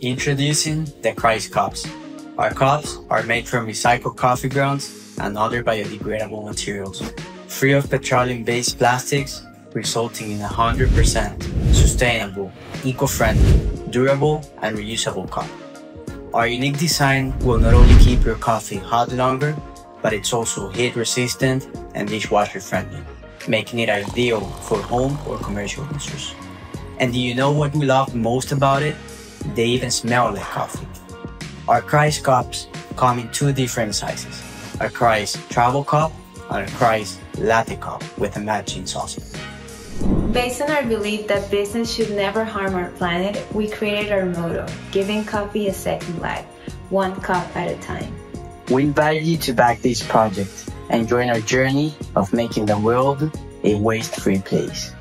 Introducing the Kreis Cups. Our cups are made from recycled coffee grounds and other biodegradable materials, free of petroleum-based plastics, resulting in a 100% sustainable, eco-friendly, durable, and reusable cup. Our unique design will not only keep your coffee hot longer, but it's also heat resistant and dishwasher friendly, making it ideal for home or commercial users. And do you know what we love most about it? They even smell like coffee. Our Kreis cups come in two different sizes. A Kreis travel cup and a Kreis latte cup with a matching saucer. Based on our belief that business should never harm our planet, we created our motto, giving coffee a second life, one cup at a time. We invite you to back this project and join our journey of making the world a waste-free place.